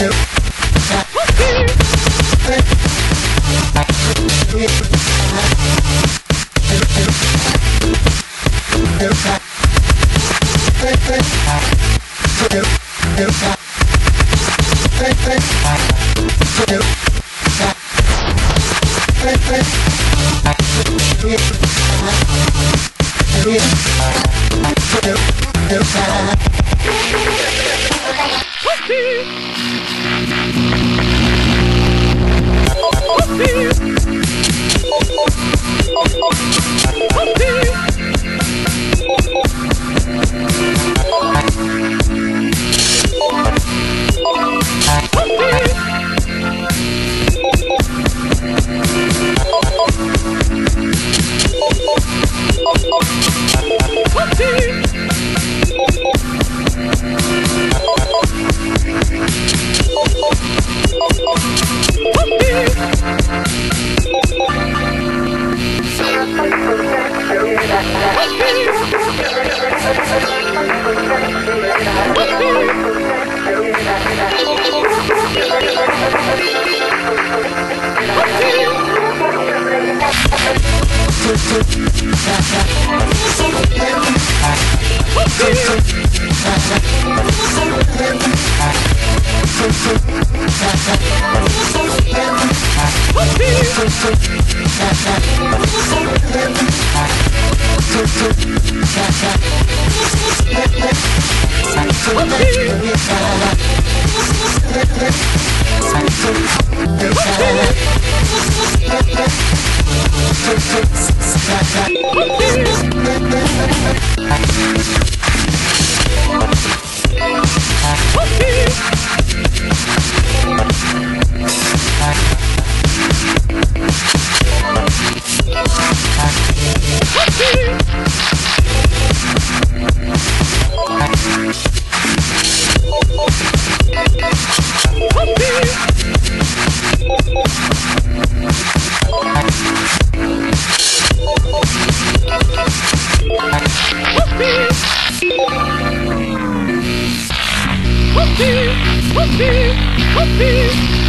Get Woo! Okay. Shit, Hopi, Hopi,